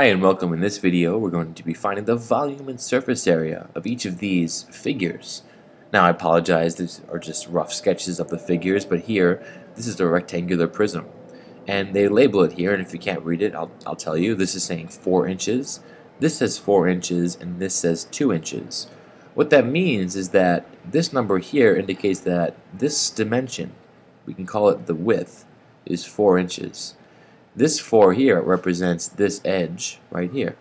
Hi and welcome. In this video we're going to be finding the volume and surface area of each of these figures. Now I apologize, these are just rough sketches of the figures, but here this is a rectangular prism. And they label it here, and if you can't read it, I'll, I'll tell you. This is saying 4 inches, this says 4 inches, and this says 2 inches. What that means is that this number here indicates that this dimension, we can call it the width, is 4 inches. This 4 here represents this edge right here.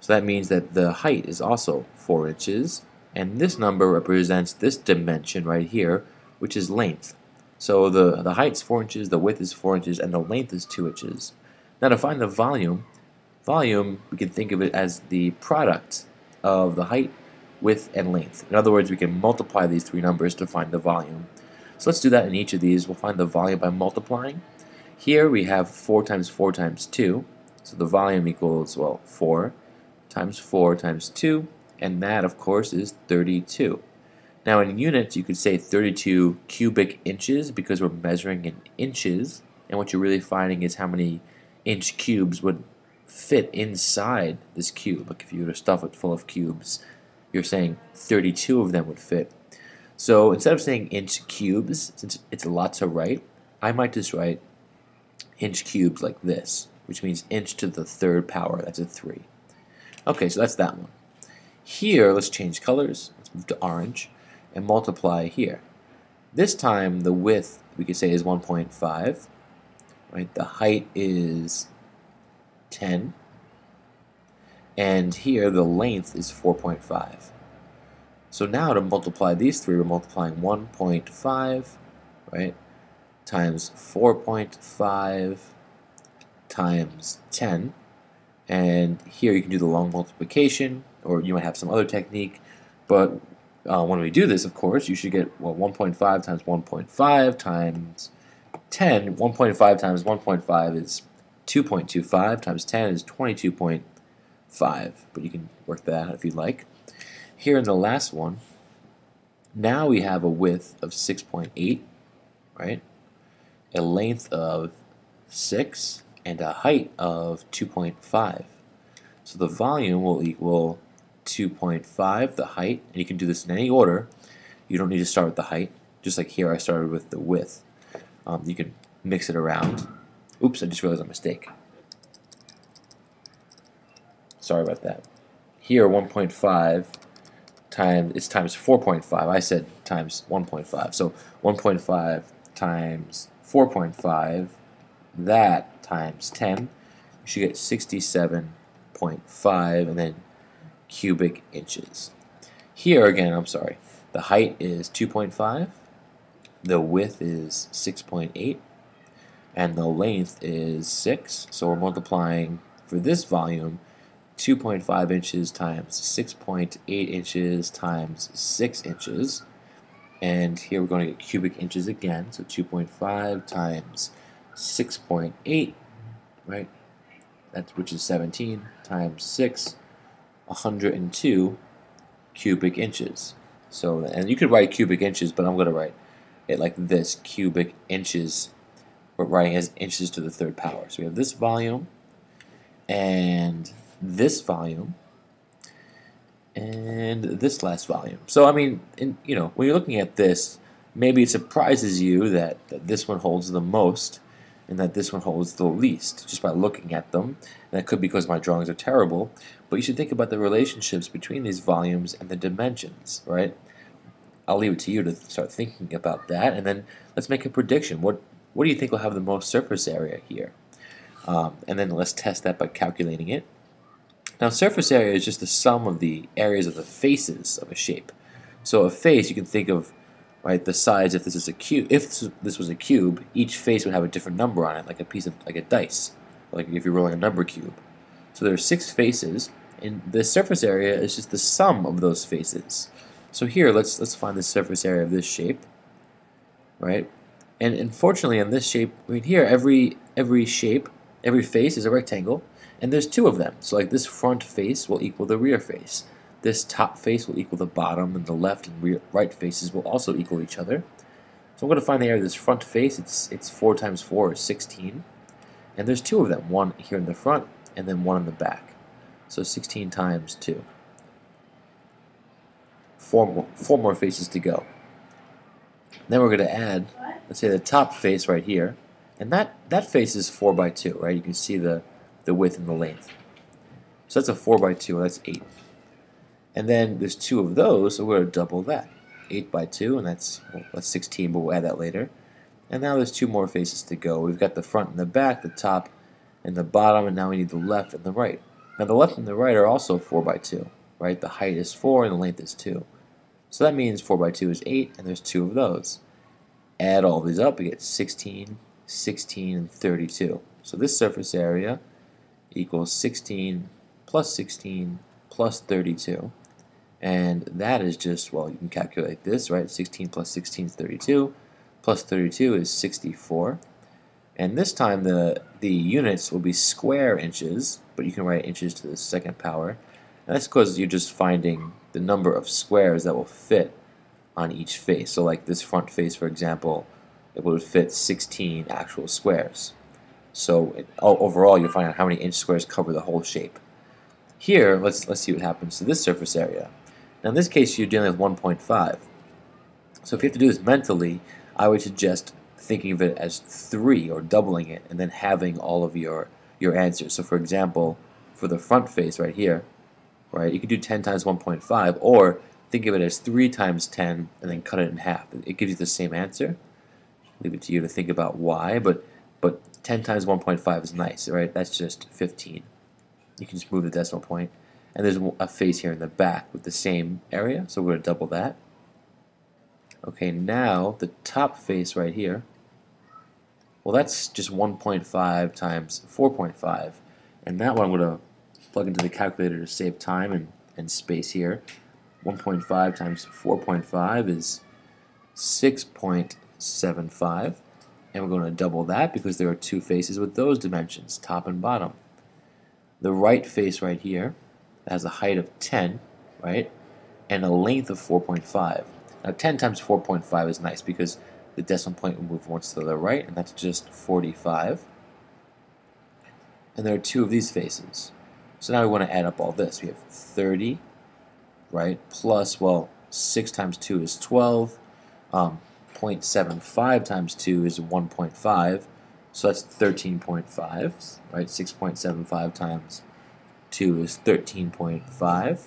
So that means that the height is also 4 inches, and this number represents this dimension right here, which is length. So the, the height is 4 inches, the width is 4 inches, and the length is 2 inches. Now to find the volume, volume, we can think of it as the product of the height, width, and length. In other words, we can multiply these three numbers to find the volume. So let's do that in each of these. We'll find the volume by multiplying. Here we have 4 times 4 times 2, so the volume equals, well, 4 times 4 times 2, and that, of course, is 32. Now in units, you could say 32 cubic inches because we're measuring in inches, and what you're really finding is how many inch cubes would fit inside this cube. Like if you were to stuff it full of cubes, you're saying 32 of them would fit. So instead of saying inch cubes, since it's a lot to write, I might just write inch cubes like this, which means inch to the third power. That's a 3. Okay, so that's that one. Here, let's change colors. Let's move to orange and multiply here. This time, the width, we could say, is 1.5. Right? The height is 10. And here, the length is 4.5. So now to multiply these three, we're multiplying 1.5, right? Times 4.5 times 10 and here you can do the long multiplication or you might have some other technique. But uh, when we do this of course you should get well 1.5 times 1.5 times 10 1.5 times 1.5 is 2.25 times 10 is 22.5 but you can work that out if you'd like. Here in the last one now we have a width of 6.8 right a length of 6 and a height of 2.5. So the volume will equal 2.5, the height, and you can do this in any order. You don't need to start with the height, just like here I started with the width. Um, you can mix it around. Oops, I just realized a mistake. Sorry about that. Here 1.5 times, it's times 4.5. I said times 1.5. So 1.5 times 4.5, that times 10, you should get 67.5 and then cubic inches. Here again, I'm sorry, the height is 2.5, the width is 6.8, and the length is 6. So we're multiplying for this volume 2.5 inches times 6.8 inches times 6 inches and here we're going to get cubic inches again, so 2.5 times 6.8, right? That's which is 17 times 6, 102 cubic inches. So, and you could write cubic inches, but I'm going to write it like this, cubic inches. We're writing as inches to the third power. So we have this volume and this volume and this last volume. So I mean, in, you know, when you're looking at this, maybe it surprises you that, that this one holds the most and that this one holds the least just by looking at them. And that could be because my drawings are terrible, but you should think about the relationships between these volumes and the dimensions, right? I'll leave it to you to start thinking about that, and then let's make a prediction. What what do you think will have the most surface area here? Um, and then let's test that by calculating it. Now surface area is just the sum of the areas of the faces of a shape. So a face you can think of right the sides if this is a cube if this was a cube each face would have a different number on it like a piece of like a dice like if you're rolling a number cube. So there are six faces and the surface area is just the sum of those faces. So here let's let's find the surface area of this shape right and unfortunately in this shape right here every every shape every face is a rectangle and there's two of them. So like this front face will equal the rear face. This top face will equal the bottom, and the left and rear, right faces will also equal each other. So I'm going to find the area of this front face. It's, it's 4 times 4 is 16. And there's two of them, one here in the front and then one in the back. So 16 times 2. Four more, four more faces to go. Then we're going to add, let's say the top face right here, and that, that face is 4 by 2, right? You can see the, the width and the length. So that's a 4 by 2, that's 8. And then there's two of those, so we're going to double that. 8 by 2, and that's, well, that's 16, but we'll add that later. And now there's two more faces to go. We've got the front and the back, the top and the bottom, and now we need the left and the right. Now the left and the right are also 4 by 2, right? The height is 4 and the length is 2. So that means 4 by 2 is 8, and there's two of those. Add all these up, we get 16, 16, and 32. So this surface area equals 16 plus 16 plus 32. And that is just, well, you can calculate this, right? 16 plus 16 is 32 plus 32 is 64. And this time the, the units will be square inches, but you can write inches to the second power. And that's because you're just finding the number of squares that will fit on each face. So like this front face, for example, it would fit 16 actual squares. So it, overall, you'll find out how many inch squares cover the whole shape. Here, let's, let's see what happens to this surface area. Now in this case, you're dealing with 1.5. So if you have to do this mentally, I would suggest thinking of it as 3 or doubling it and then having all of your, your answers. So for example, for the front face right here, right, you could do 10 times 1.5 or think of it as 3 times 10 and then cut it in half. It gives you the same answer. Leave it to you to think about why, but but 10 times 1.5 is nice, right? That's just 15. You can just move the decimal point. And there's a face here in the back with the same area, so we're going to double that. Okay, now the top face right here, well that's just 1.5 times 4.5 and that one I'm going to plug into the calculator to save time and, and space here. 1.5 times 4.5 is 6.75 and we're going to double that because there are two faces with those dimensions, top and bottom. The right face right here has a height of 10, right, and a length of 4.5. Now 10 times 4.5 is nice because the decimal point will move once to the right, and that's just 45. And there are two of these faces. So now we want to add up all this. We have 30, right, plus, well, 6 times 2 is 12. Um, 0.75 times 2 is 1.5. So that's 13.5, right? 6.75 times 2 is 13.5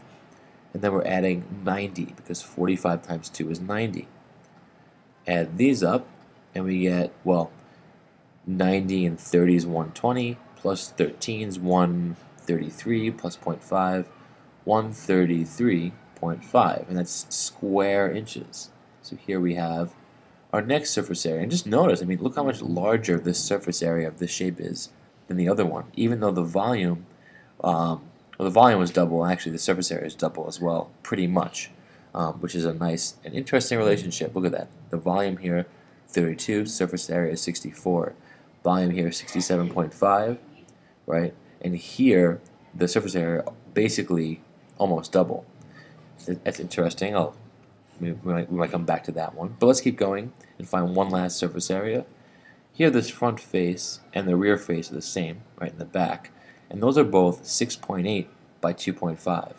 and then we're adding 90 because 45 times 2 is 90. Add these up and we get, well, 90 and 30 is 120 plus 13 is 133 plus 0.5, 133.5 and that's square inches. So here we have our next surface area. And just notice, I mean, look how much larger this surface area of this shape is than the other one, even though the volume um, well, the volume was double, actually the surface area is double as well, pretty much, um, which is a nice and interesting relationship. Look at that. The volume here, 32, surface area is 64. Volume here, 67.5, right? And here, the surface area basically almost double. That's interesting. I'll, we, might, we might come back to that one. But let's keep going and find one last surface area. Here, this front face and the rear face are the same, right in the back and those are both 6.8 by 2.5.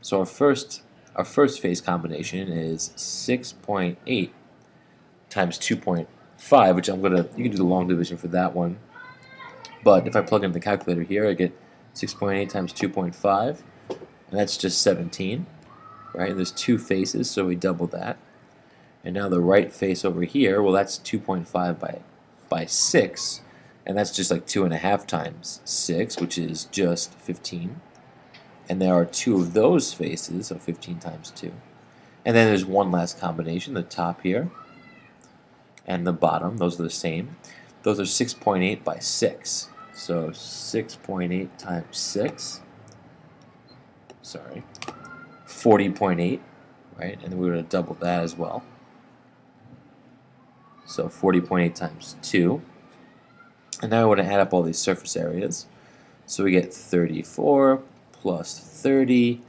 So our first our first face combination is 6.8 times 2.5, which I'm gonna you can do the long division for that one. But if I plug in the calculator here, I get 6.8 times 2.5, and that's just 17, right? There's two faces, so we double that. And now the right face over here, well, that's 2.5 by by 6, and that's just like two and a half times 6, which is just 15. And there are two of those faces, so 15 times 2. And then there's one last combination, the top here and the bottom, those are the same. Those are 6.8 by 6. So 6.8 times 6, sorry, 40.8, right? And we're going to double that as well. So 40.8 times 2 and now I want to add up all these surface areas. So we get 34 plus 30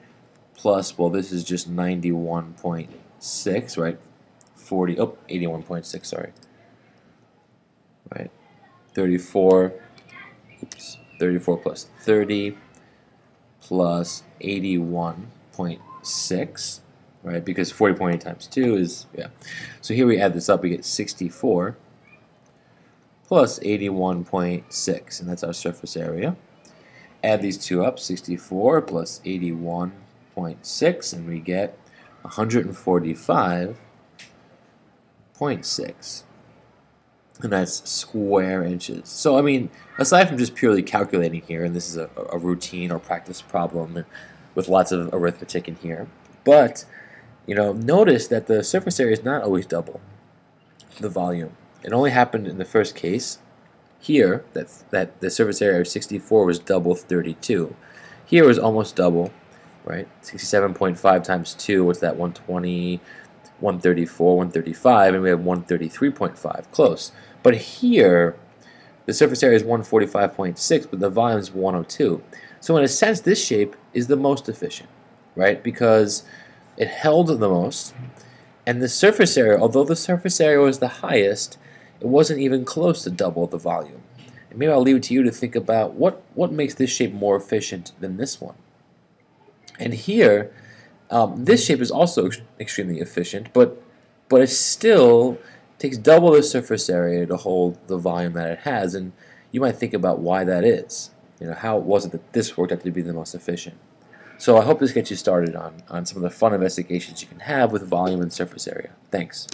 plus, well, this is just 91.6, right? 40, oh, 81.6, sorry. Right? 34, oops, 34 plus 30 plus 81.6, right? Because 40.8 times 2 is, yeah. So here we add this up, we get 64 plus 81.6, and that's our surface area. Add these two up, 64 plus 81.6, and we get 145.6 and that's square inches. So, I mean, aside from just purely calculating here, and this is a, a routine or practice problem with lots of arithmetic in here, but, you know, notice that the surface area is not always double the volume. It only happened in the first case. Here, that, that the surface area of 64 was double 32. Here was almost double, right? 67.5 times 2, what's that, 120, 134, 135, and we have 133.5, close. But here, the surface area is 145.6, but the volume is 102. So in a sense, this shape is the most efficient, right? Because it held the most, and the surface area, although the surface area was the highest, it wasn't even close to double the volume. And maybe I'll leave it to you to think about what, what makes this shape more efficient than this one. And here, um, this shape is also ex extremely efficient, but but it still takes double the surface area to hold the volume that it has, and you might think about why that is. You know, how was it that this worked out to be the most efficient? So I hope this gets you started on, on some of the fun investigations you can have with volume and surface area. Thanks.